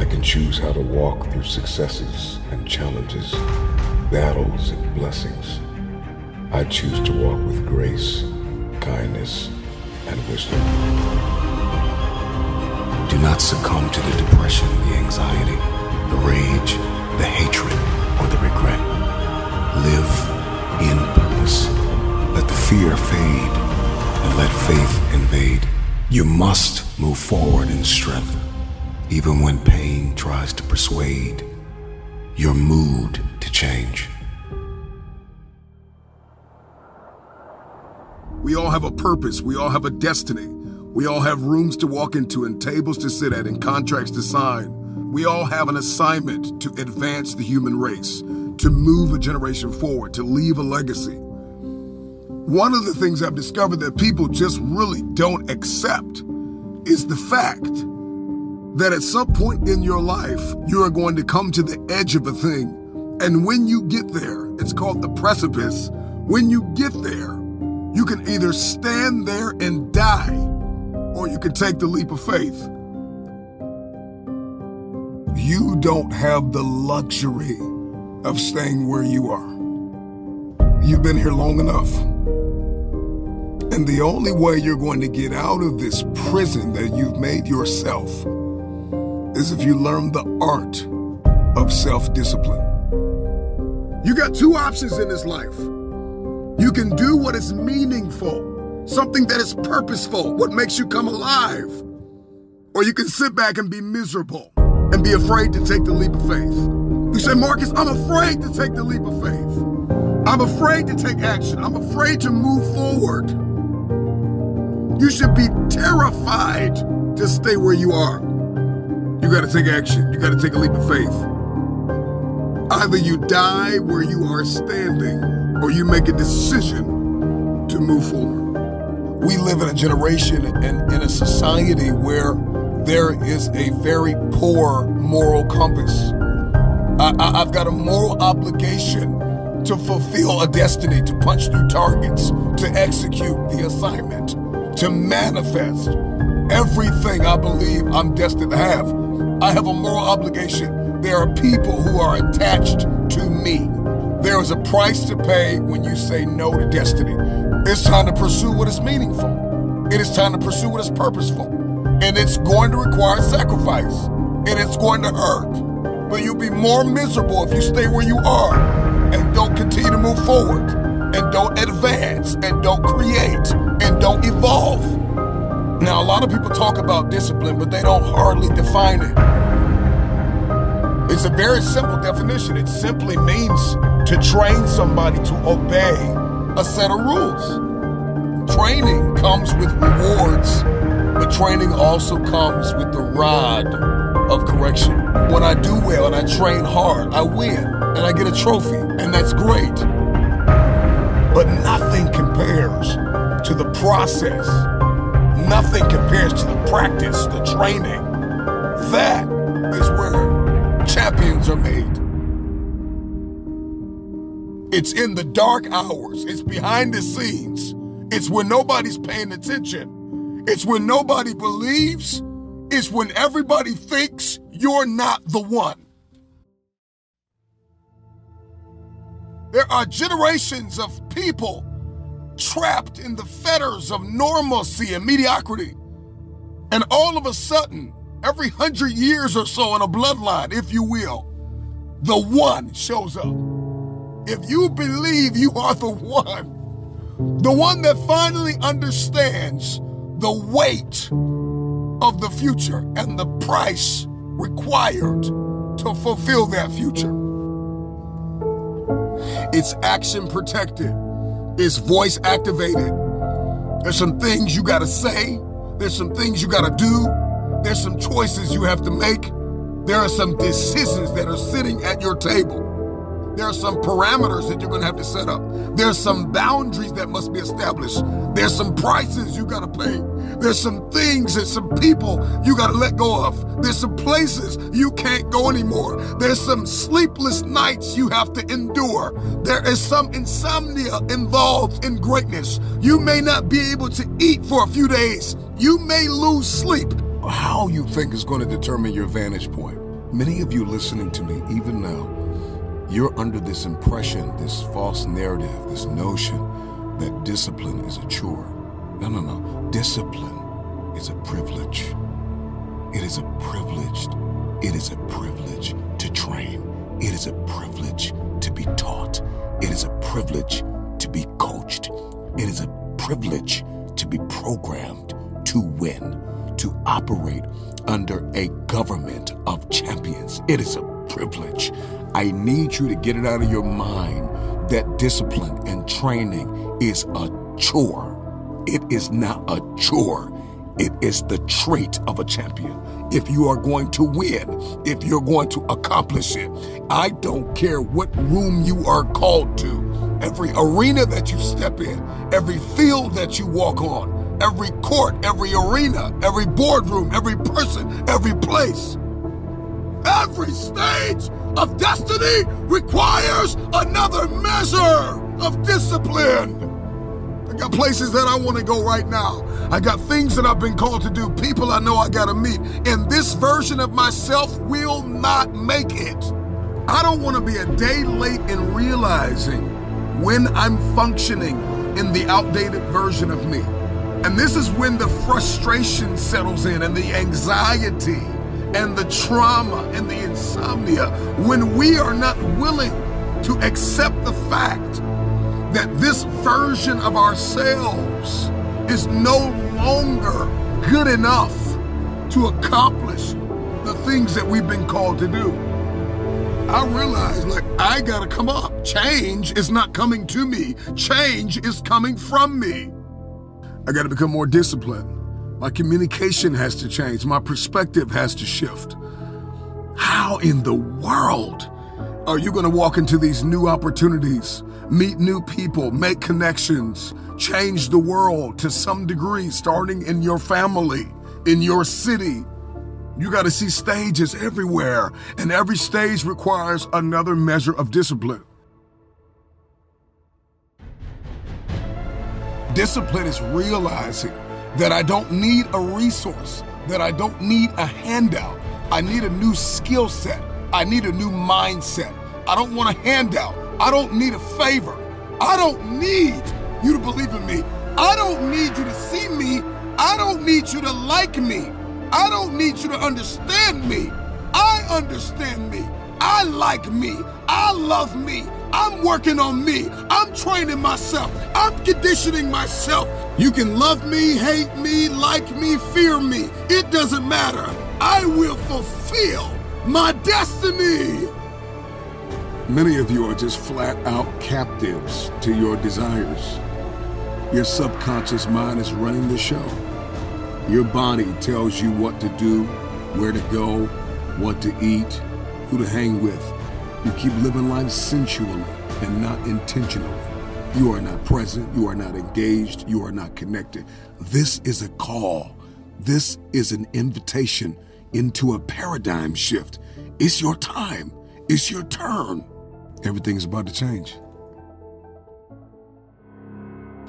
I can choose how to walk through successes and challenges, battles and blessings. I choose to walk with grace, kindness, and wisdom. Do not succumb to the depression, the anxiety, the rage, the hatred, or the regret. Live in purpose. Let the fear fade and let faith invade. You must move forward in strength, even when pain tries to persuade your mood to change. We all have a purpose. We all have a destiny. We all have rooms to walk into and tables to sit at and contracts to sign. We all have an assignment to advance the human race, to move a generation forward, to leave a legacy. One of the things I've discovered that people just really don't accept is the fact that at some point in your life, you are going to come to the edge of a thing. And when you get there, it's called the precipice. When you get there, you can either stand there and die, or you can take the leap of faith. You don't have the luxury of staying where you are. You've been here long enough. And the only way you're going to get out of this prison that you've made yourself is if you learn the art of self discipline. You got two options in this life. You can do what is meaningful, something that is purposeful, what makes you come alive. Or you can sit back and be miserable and be afraid to take the leap of faith. You say, Marcus, I'm afraid to take the leap of faith. I'm afraid to take action. I'm afraid to move forward. You should be terrified to stay where you are. You got to take action. You got to take a leap of faith. Either you die where you are standing or you make a decision to move forward. We live in a generation and in a society where there is a very poor moral compass. I, have got a moral obligation to fulfill a destiny, to punch through targets, to execute the assignment, to manifest everything I believe I'm destined to have. I have a moral obligation. There are people who are attached to me. There is a price to pay when you say no to destiny. It's time to pursue what is meaningful. It is time to pursue what is purposeful. And it's going to require sacrifice. And it's going to hurt. But you'll be more miserable if you stay where you are and don't continue to move forward and don't advance and don't create and don't evolve. Now, a lot of people talk about discipline, but they don't hardly define it. It's a very simple definition. It simply means to train somebody to obey a set of rules. Training comes with rewards, but training also comes with the rod of correction. When I do well and I train hard, I win and I get a trophy, and that's great. But nothing compares to the process. Nothing compares to the practice, the training. That is where champions are made. It's in the dark hours. It's behind the scenes. It's when nobody's paying attention. It's when nobody believes. It's when everybody thinks you're not the one. There are generations of people trapped in the fetters of normalcy and mediocrity. And all of a sudden, every hundred years or so in a bloodline, if you will, the one shows up if you believe you are the one, the one that finally understands the weight of the future and the price required to fulfill that future. It's action protected. It's voice activated. There's some things you gotta say. There's some things you gotta do. There's some choices you have to make. There are some decisions that are sitting at your table. There are some parameters that you're going to have to set up. There's some boundaries that must be established. There's some prices you got to pay. There's some things and some people you got to let go of. There's some places you can't go anymore. There's some sleepless nights you have to endure. There is some insomnia involved in greatness. You may not be able to eat for a few days. You may lose sleep. How you think is going to determine your vantage point. Many of you listening to me, even now, you're under this impression, this false narrative, this notion that discipline is a chore. No, no, no. Discipline is a privilege. It is a privilege. It is a privilege to train. It is a privilege to be taught. It is a privilege to be coached. It is a privilege to be programmed to win, to operate under a government of champions. It is a privilege. I need you to get it out of your mind that discipline and training is a chore. It is not a chore. It is the trait of a champion. If you are going to win, if you're going to accomplish it, I don't care what room you are called to, every arena that you step in, every field that you walk on, every court, every arena, every boardroom, every person, every place. Every stage of destiny requires another measure of discipline. Got places that I want to go right now. I got things that I've been called to do, people I know I got to meet. And this version of myself will not make it. I don't want to be a day late in realizing when I'm functioning in the outdated version of me. And this is when the frustration settles in and the anxiety and the trauma and the insomnia when we are not willing to accept the fact that this version of ourselves is no longer good enough to accomplish the things that we've been called to do. I realize, like, I gotta come up. Change is not coming to me, change is coming from me. I gotta become more disciplined. My communication has to change. My perspective has to shift. How in the world are you to walk into these new opportunities, meet new people, make connections, change the world to some degree, starting in your family, in your city? You got to see stages everywhere, and every stage requires another measure of discipline. Discipline is realizing that I don't need a resource, that I don't need a handout. I need a new skill set. I need a new mindset. I don't want a handout. I don't need a favor. I don't need you to believe in me. I don't need you to see me. I don't need you to like me. I don't need you to understand me. I understand me. I like me. I love me. I'm working on me. I'm training myself. I'm conditioning myself. You can love me, hate me, like me, fear me. It doesn't matter. I will fulfill my destiny. Many of you are just flat out captives to your desires. Your subconscious mind is running the show. Your body tells you what to do, where to go, what to eat, who to hang with. You keep living life sensually and not intentionally. You are not present. You are not engaged. You are not connected. This is a call. This is an invitation into a paradigm shift. It's your time. It's your turn. Everything's about to change.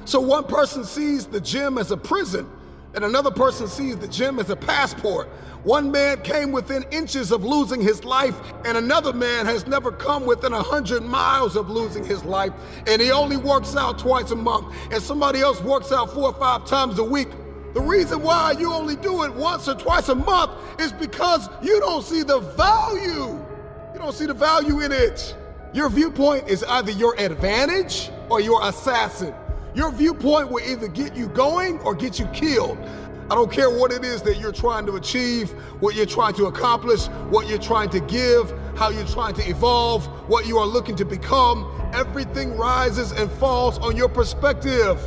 So one person sees the gym as a prison, and another person sees the gym as a passport. One man came within inches of losing his life, and another man has never come within a hundred miles of losing his life, and he only works out twice a month, and somebody else works out four or five times a week. The reason why you only do it once or twice a month is because you don't see the value. You don't see the value in it. Your viewpoint is either your advantage or your assassin. Your viewpoint will either get you going or get you killed. I don't care what it is that you're trying to achieve, what you're trying to accomplish, what you're trying to give, how you're trying to evolve, what you are looking to become. Everything rises and falls on your perspective.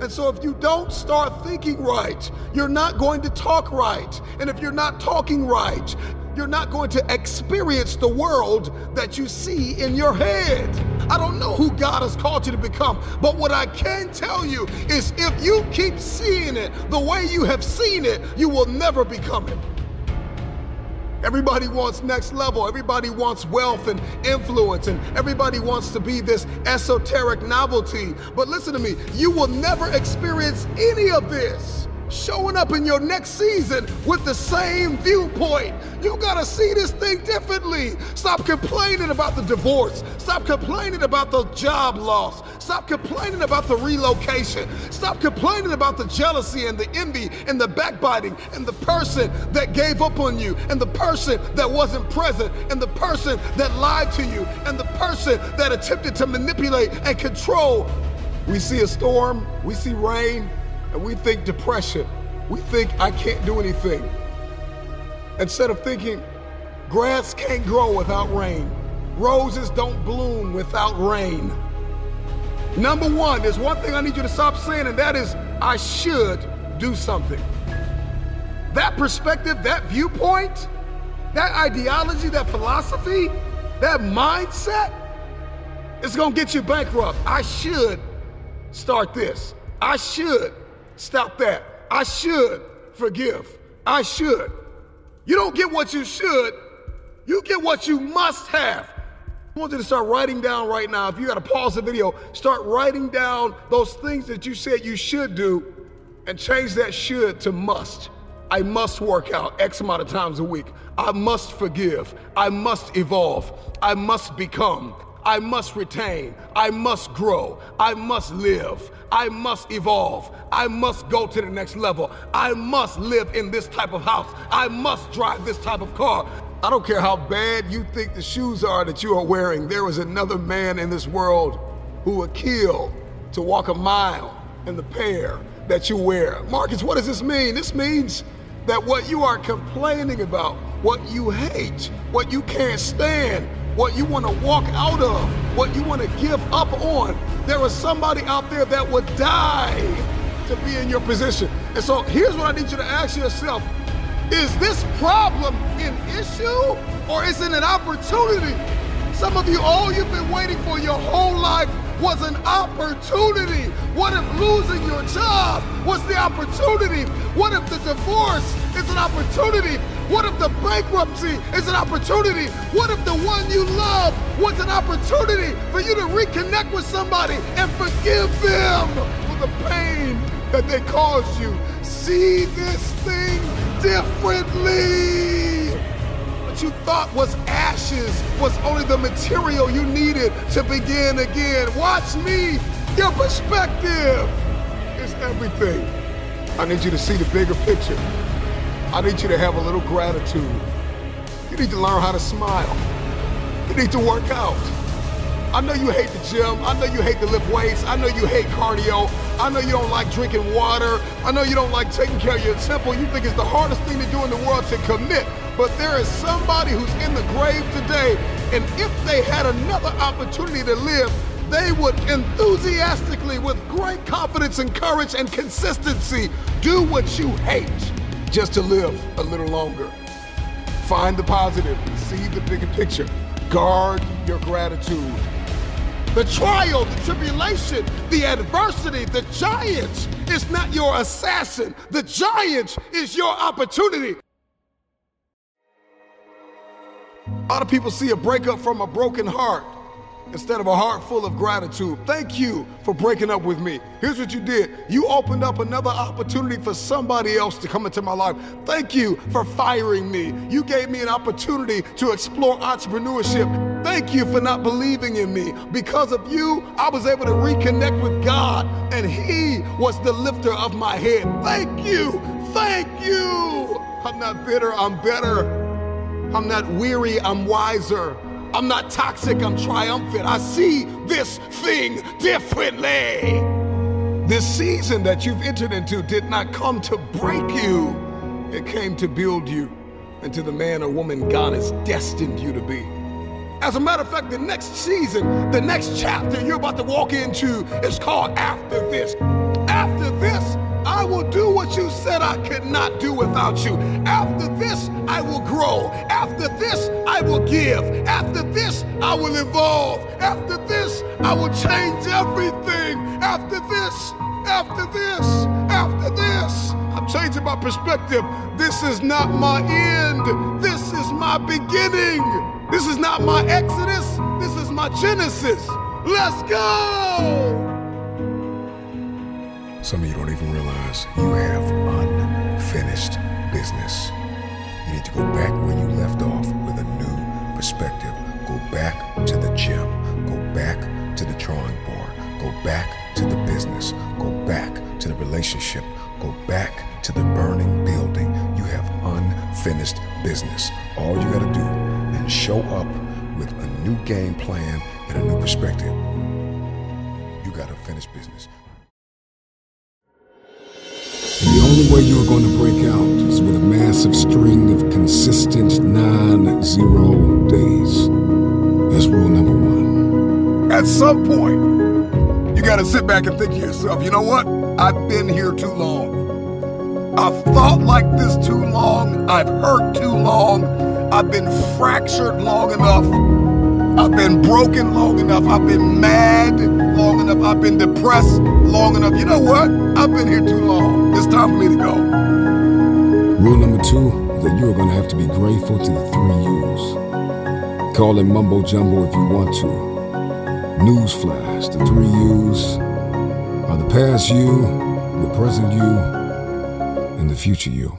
And so, if you don't start thinking right, you're not going to talk right. And if you're not talking right, you're not going to experience the world that you see in your head. I don't know who God has called you to become, but what I can tell you is if you keep seeing it the way you have seen it, you will never become it. Everybody wants next level. Everybody wants wealth and influence, and everybody wants to be this esoteric novelty. But listen to me, you will never experience any of this showing up in your next season with the same viewpoint. You gotta see this thing differently. Stop complaining about the divorce. Stop complaining about the job loss. Stop complaining about the relocation. Stop complaining about the jealousy and the envy and the backbiting and the person that gave up on you and the person that wasn't present and the person that lied to you and the person that attempted to manipulate and control. We see a storm, we see rain, and we think depression. We think I can't do anything. Instead of thinking grass can't grow without rain, roses don't bloom without rain. Number one, there's one thing I need you to stop saying, and that is, I should do something. That perspective, that viewpoint, that ideology, that philosophy, that mindset is gonna get you bankrupt. I should start this. I should stop that. I should forgive. I should. You don't get what you should, you get what you must have. I want you to start writing down right now. If you got to pause the video, start writing down those things that you said you should do and change that should to must. I must work out X amount of times a week. I must forgive. I must evolve. I must become. I must retain. I must grow. I must live. I must evolve. I must go to the next level. I must live in this type of house. I must drive this type of car. I don't care how bad you think the shoes are that you are wearing, there is another man in this world who would kill to walk a mile in the pair that you wear. Marcus, what does this mean? This means that what you are complaining about, what you hate, what you can't stand, what you want to walk out of, what you want to give up on, there is somebody out there that would die to be in your position. And so here's what I need you to ask yourself Is this problem an issue or is it an opportunity? Some of you, all you've been waiting for your whole life was an opportunity. What if losing your job was the opportunity? What if the divorce is an opportunity? What if the bankruptcy is an opportunity? What if the one you love was an opportunity for you to reconnect with somebody and forgive them for the pain that they caused you? See this thing differently What you thought was ashes was only the material you needed to begin again. Watch me. Your perspective is everything. I need you to see the bigger picture. I need you to have a little gratitude. You need to learn how to smile. You need to work out. I know you hate the gym. I know you hate to lift weights. I know you hate cardio. I know you don't like drinking water. I know you don't like taking care of your temple. You think it's the hardest thing to do in the world to commit. But there is somebody who's in the grave today, and if they had another opportunity to live, they would enthusiastically, with great confidence and courage and consistency, do what you hate just to live a little longer. Find the positive, see the bigger picture, guard your gratitude the trial, the tribulation, the adversity, the giant is not your assassin. The giant is your opportunity. A lot of people see a breakup from a broken heart instead of a heart full of gratitude. Thank you for breaking up with me. Here's what you did you opened up another opportunity for somebody else to come into my life. Thank you for firing me. You gave me an opportunity to explore entrepreneurship. Thank you for not believing in me. Because of you, I was able to reconnect with God, and He was the lifter of my head. Thank you. Thank you. I'm not bitter, I'm better. I'm not weary, I'm wiser. I'm not toxic, I'm triumphant. I see this thing differently. This season that you've entered into did not come to break you, it came to build you into the man or woman God has destined you to be. As a matter of fact, the next season, the next chapter you're about to walk into is called After This. After this, I will do what you said I could not do without you. After this, I will grow. After this, I will give. After this, I will evolve. After this, I will change everything. After this, after this, after this. I'm changing my perspective. This is not my end. This is my beginning. This is not my exodus. This is my genesis. Let's go! Some of you don't even realize you have unfinished business. You need to go back where you left off with a new perspective. Go back to the gym. Go back to the drawing board. Go back to the business. Go back to the relationship. Go back to the burning building. You have unfinished business. All you gotta do is show up with a new game plan and a new perspective. You got unfinished business. The only way you're going to break out is with a massive string of consistent non-zero days. That's rule number one. At some point, you gotta sit back and think to yourself, you know what? I've been here too long. I've thought like this too long. I've hurt too long. I've been fractured long enough. I've been broken long enough. I've been mad long enough. I've been depressed long enough. You know what? I've been here too long. It's time for me to go. Rule number two that you are going to have to be grateful to the three U's. Call it mumbo jumbo if you want to. Newsflash, the three U's are the past you, the present you, and the future you.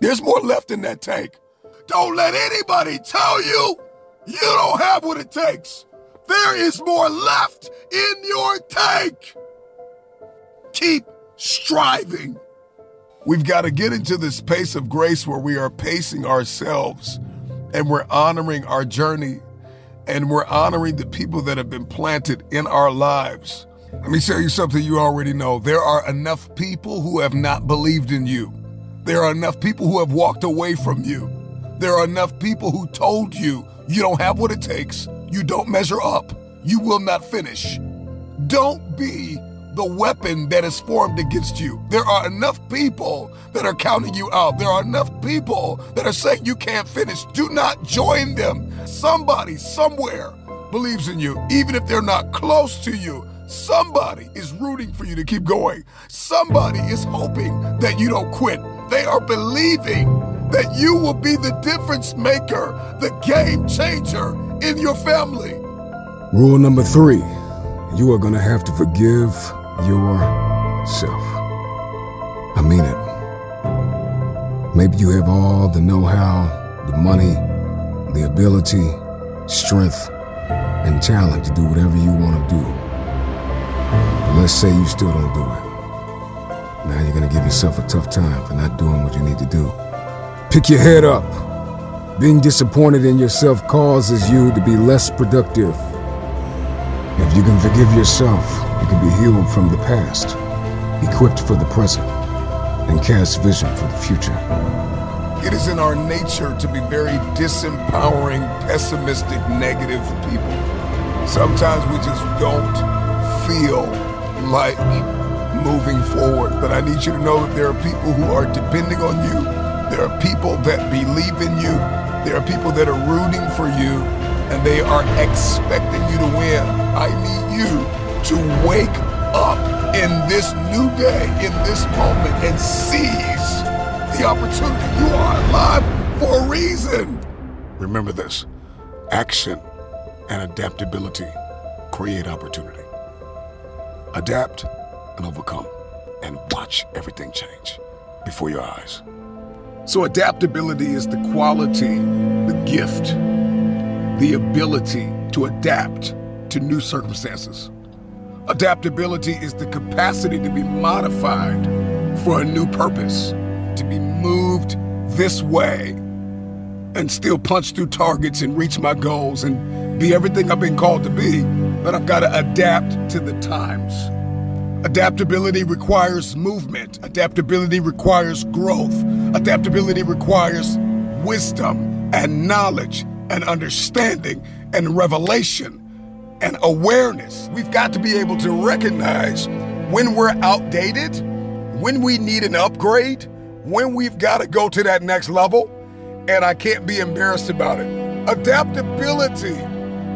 There's more left in that tank. Don't let anybody tell you you don't have what it takes. There is more left in your tank. Keep striving. We've got to get into this pace of grace where we are pacing ourselves and we're honoring our journey and we're honoring the people that have been planted in our lives. Let me tell you something you already know. There are enough people who have not believed in you. There are enough people who have walked away from you. There are enough people who told you you don't have what it takes, you don't measure up, you will not finish. Don't be the weapon that is formed against you. There are enough people that are counting you out. There are enough people that are saying you can't finish. Do not join them. Somebody somewhere believes in you, even if they're not close to you. Somebody is rooting for you to keep going. Somebody is hoping that you don't quit. They are believing that you will be the difference maker, the game changer in your family. Rule number three you are going to have to forgive yourself. I mean it. Maybe you have all the know how, the money, the ability, strength, and talent to do whatever you want to do. But let's say you still don't do it. Now you're going to give yourself a tough time for not doing what you need to do. Pick your head up. Being disappointed in yourself causes you to be less productive. If you can forgive yourself, you can be healed from the past, equipped for the present, and cast vision for the future. It is in our nature to be very disempowering, pessimistic, negative people. Sometimes we just don't feel like moving forward. But I need you to know that there are people who are depending on you there are people that believe in you. There are people that are rooting for you and they are expecting you to win. I need you to wake up in this new day, in this moment, and seize the opportunity. You are alive for a reason. Remember this action and adaptability create opportunity. Adapt and overcome, and watch everything change before your eyes. So, adaptability is the quality, the gift, the ability to adapt to new circumstances. Adaptability is the capacity to be modified for a new purpose, to be moved this way and still punch through targets and reach my goals and be everything I've been called to be, but I've got to adapt to the times. Adaptability requires movement. Adaptability requires growth. Adaptability requires wisdom and knowledge and understanding and revelation and awareness. We've got to be able to recognize when we're outdated, when we need an upgrade, when we've got to go to that next level, and I can't be embarrassed about it. Adaptability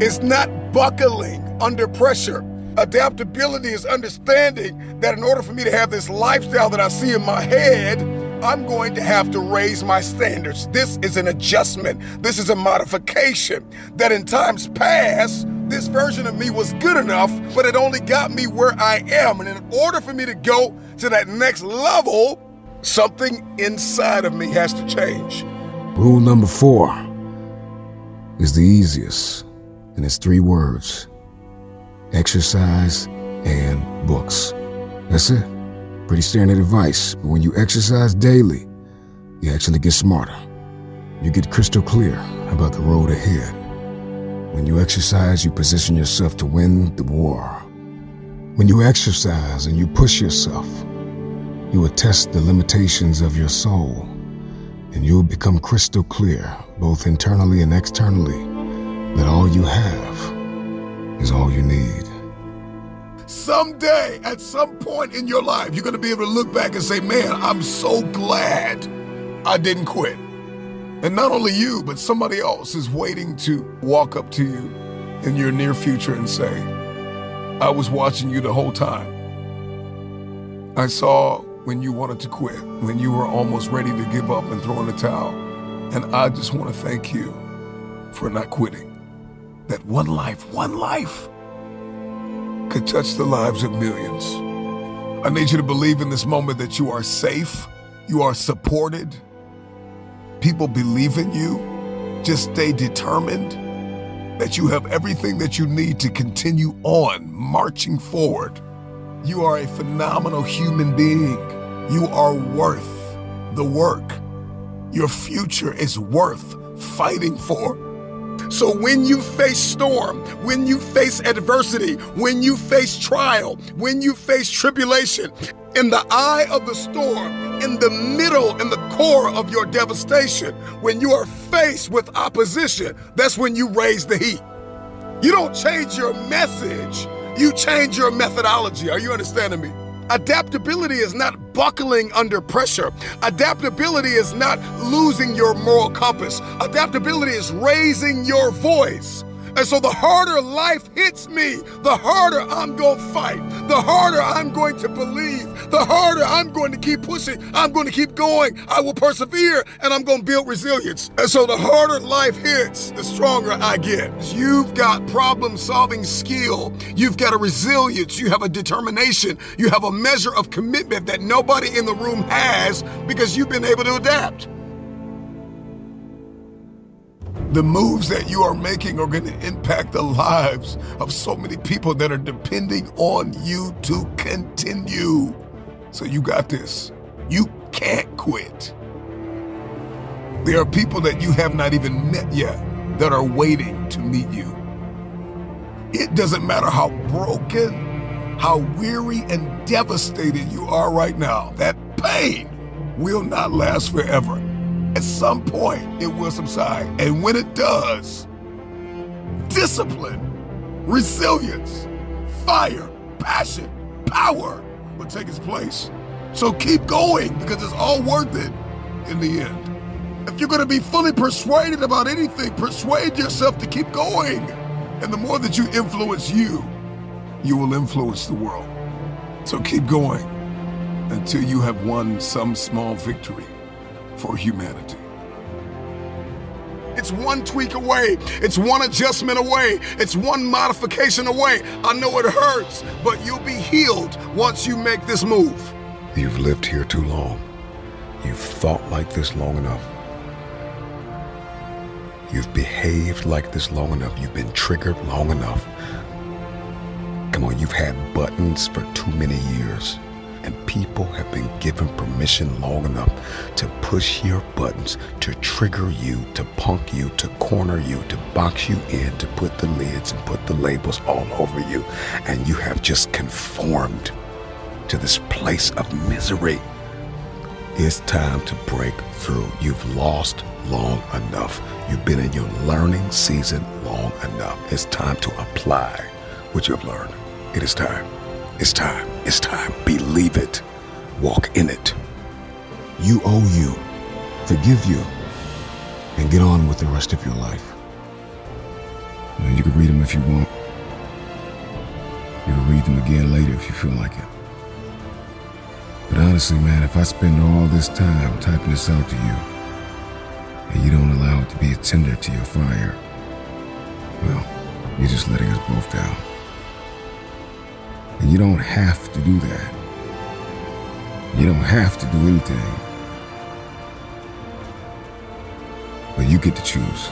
is not buckling under pressure. Adaptability is understanding that in order for me to have this lifestyle that I see in my head, I'm going to have to raise my standards. This is an adjustment. This is a modification that in times past this version of me was good enough, but it only got me where I am. And in order for me to go to that next level, something inside of me has to change. Rule number four is the easiest, and it's three words exercise and books. That's it. Pretty standard advice, but when you exercise daily, you actually get smarter. You get crystal clear about the road ahead. When you exercise, you position yourself to win the war. When you exercise and you push yourself, you will test the limitations of your soul, and you'll become crystal clear, both internally and externally, that all you have is all you need. Someday, at some point in your life, you're going to be able to look back and say, man, I'm so glad I didn't quit. And not only you, but somebody else is waiting to walk up to you in your near future and say, I was watching you the whole time. I saw when you wanted to quit, when you were almost ready to give up and throw in the towel. And I just want to thank you for not quitting. That one life, one life could touch the lives of millions. I need you to believe in this moment that you are safe, you are supported, people believe in you. Just stay determined that you have everything that you need to continue on marching forward. You are a phenomenal human being. You are worth the work. Your future is worth fighting for. So when you face storm, when you face adversity, when you face trial, when you face tribulation, in the eye of the storm, in the middle, in the core of your devastation, when you are faced with opposition, that's when you raise the heat. You don't change your message, you change your methodology. Are you understanding me? Adaptability is not buckling under pressure. Adaptability is not losing your moral compass. Adaptability is raising your voice. And so the harder life hits me, the harder I'm going to fight, the harder I'm going to believe, the harder I'm going to keep pushing, I'm going to keep going, I will persevere, and I'm going to build resilience. And so the harder life hits, the stronger I get. You've got problem solving skill, you've got a resilience, you have a determination, you have a measure of commitment that nobody in the room has because you've been able to adapt. The moves that you are making are going to impact the lives of so many people that are depending on you to continue. So you got this. You can't quit. There are people that you have not even met yet that are waiting to meet you. It doesn't matter how broken, how weary and devastated you are right now. That pain will not last forever. At some point, it will subside. And when it does, discipline, resilience, fire, passion, power will take its place. So keep going because it's all worth it in the end. If you're going to be fully persuaded about anything, persuade yourself to keep going. And the more that you influence you, you will influence the world. So keep going until you have won some small victory for humanity. It's one tweak away. It's one adjustment away. It's one modification away. I know it hurts, but you'll be healed once you make this move. You've lived here too long. You've thought like this long enough. You've behaved like this long enough. You've been triggered long enough. Come on, you've had buttons for too many years and people have been given permission long enough to push your buttons, to trigger you, to punk you, to corner you, to box you in, to put the lids and put the labels all over you. And you have just conformed to this place of misery. It's time to break through. You've lost long enough. You've been in your learning season long enough. It's time to apply what you've learned. It is time. It's time. It's time. Believe it. Walk in it. You owe you. Forgive you. And get on with the rest of your life. And you can read them if you want. You can read them again later if you feel like it. But honestly, man, if I spend all this time typing this out to you, and you don't allow it to be a tinder to your fire, well, You're just letting us both down. And you don't have to do that. You don't have to do anything. But you get to choose.